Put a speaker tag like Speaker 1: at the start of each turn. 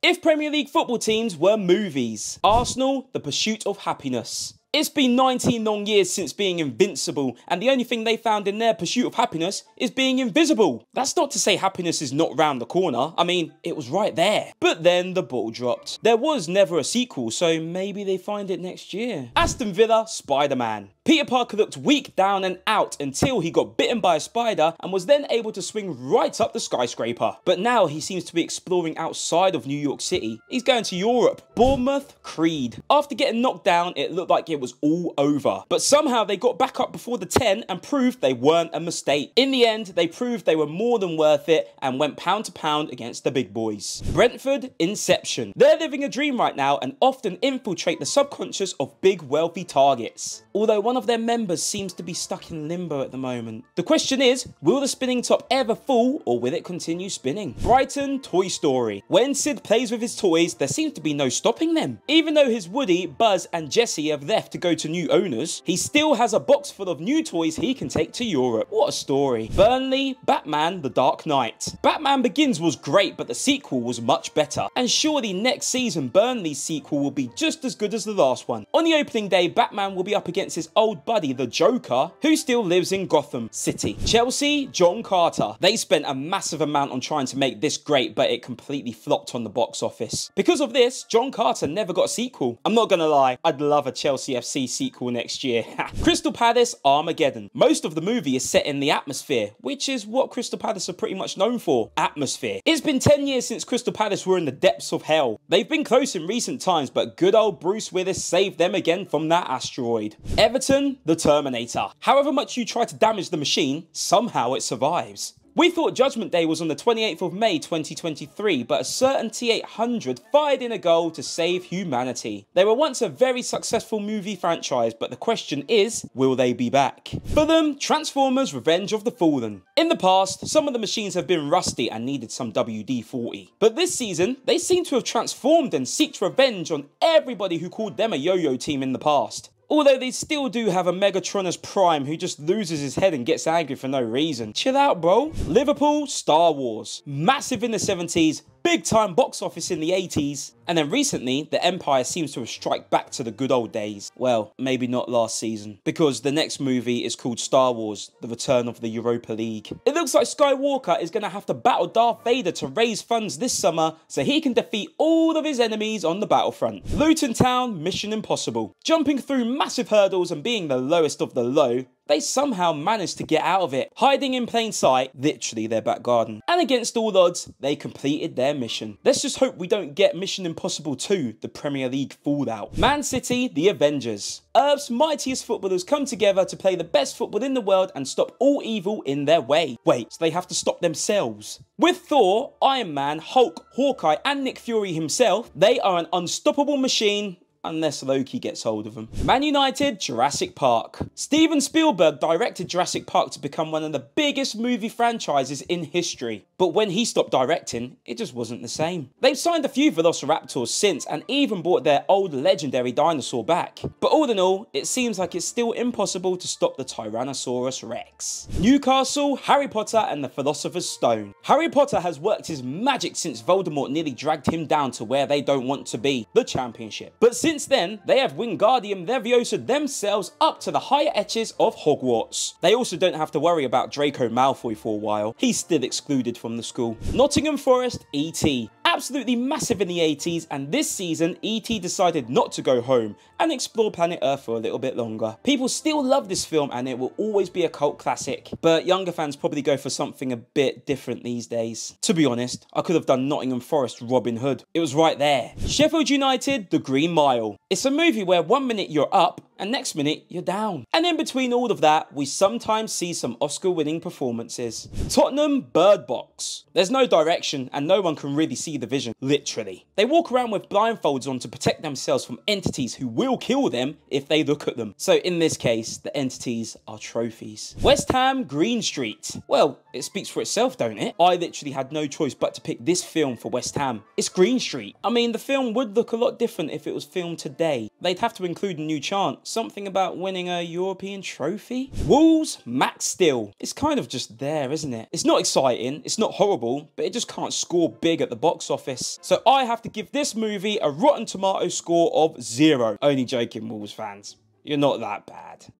Speaker 1: If Premier League football teams were movies, Arsenal, The Pursuit of Happiness. It's been 19 long years since being invincible, and the only thing they found in their pursuit of happiness is being invisible. That's not to say happiness is not round the corner, I mean, it was right there. But then the ball dropped. There was never a sequel, so maybe they find it next year. Aston Villa, Spider-Man. Peter Parker looked weak down and out until he got bitten by a spider and was then able to swing right up the skyscraper. But now he seems to be exploring outside of New York City. He's going to Europe. Bournemouth, Creed. After getting knocked down, it looked like it was all over. But somehow they got back up before the 10 and proved they weren't a mistake. In the end, they proved they were more than worth it and went pound to pound against the big boys. Brentford, Inception. They're living a dream right now and often infiltrate the subconscious of big wealthy targets. Although one of their members seems to be stuck in limbo at the moment. The question is, will the spinning top ever fall or will it continue spinning? Brighton, Toy Story. When Sid plays with his toys, there seems to be no stopping them. Even though his Woody, Buzz and Jessie have left to go to new owners, he still has a box full of new toys he can take to Europe. What a story. Burnley, Batman, The Dark Knight. Batman Begins was great, but the sequel was much better. And surely next season, Burnley's sequel will be just as good as the last one. On the opening day, Batman will be up against his old old buddy, the Joker, who still lives in Gotham City. Chelsea, John Carter. They spent a massive amount on trying to make this great, but it completely flopped on the box office. Because of this, John Carter never got a sequel. I'm not gonna lie, I'd love a Chelsea FC sequel next year. Crystal Palace, Armageddon. Most of the movie is set in the atmosphere, which is what Crystal Palace are pretty much known for, atmosphere. It's been 10 years since Crystal Palace were in the depths of hell. They've been close in recent times, but good old Bruce Willis saved them again from that asteroid. Everton the Terminator. However much you try to damage the machine, somehow it survives. We thought Judgment Day was on the 28th of May 2023, but a certain T800 fired in a goal to save humanity. They were once a very successful movie franchise, but the question is, will they be back? Fulham, Transformers Revenge of the Fallen. In the past, some of the machines have been rusty and needed some WD-40. But this season, they seem to have transformed and seeked revenge on everybody who called them a yo-yo team in the past. Although they still do have a Megatronus Prime who just loses his head and gets angry for no reason. Chill out, bro. Liverpool, Star Wars. Massive in the 70s, big time box office in the 80s, and then recently, the Empire seems to have struck back to the good old days. Well, maybe not last season, because the next movie is called Star Wars, The Return of the Europa League. It looks like Skywalker is going to have to battle Darth Vader to raise funds this summer so he can defeat all of his enemies on the battlefront. Luton Town, Mission Impossible. Jumping through massive hurdles and being the lowest of the low, they somehow managed to get out of it, hiding in plain sight, literally their back garden. And against all odds, they completed their mission. Let's just hope we don't get Mission Impossible 2, the Premier League fallout. Man City, the Avengers. Earth's mightiest footballers come together to play the best football in the world and stop all evil in their way. Wait, so they have to stop themselves? With Thor, Iron Man, Hulk, Hawkeye and Nick Fury himself, they are an unstoppable machine unless Loki gets hold of them. Man United, Jurassic Park. Steven Spielberg directed Jurassic Park to become one of the biggest movie franchises in history. But when he stopped directing, it just wasn't the same. They've signed a few Velociraptors since and even brought their old legendary dinosaur back. But all in all, it seems like it's still impossible to stop the Tyrannosaurus Rex. Newcastle, Harry Potter and the Philosopher's Stone. Harry Potter has worked his magic since Voldemort nearly dragged him down to where they don't want to be, the championship. But since then, they have Wingardium Leviosa themselves up to the higher etches of Hogwarts. They also don't have to worry about Draco Malfoy for a while. He's still excluded from the school. Nottingham Forest, E.T absolutely massive in the 80s and this season E.T. decided not to go home and explore planet Earth for a little bit longer. People still love this film and it will always be a cult classic, but younger fans probably go for something a bit different these days. To be honest, I could have done Nottingham Forest Robin Hood. It was right there. Sheffield United, The Green Mile. It's a movie where one minute you're up and next minute you're down. And in between all of that, we sometimes see some Oscar winning performances. Tottenham Bird Box. There's no direction and no one can really see the vision, literally. They walk around with blindfolds on to protect themselves from entities who will kill them if they look at them. So in this case, the entities are trophies. West Ham Green Street. Well, it speaks for itself, don't it? I literally had no choice but to pick this film for West Ham. It's Green Street. I mean, the film would look a lot different if it was filmed today. They'd have to include a new chant Something about winning a European trophy? Wolves, Max Steel. It's kind of just there, isn't it? It's not exciting, it's not horrible, but it just can't score big at the box office. So I have to give this movie a Rotten Tomato score of zero. Only joking, Wolves fans. You're not that bad.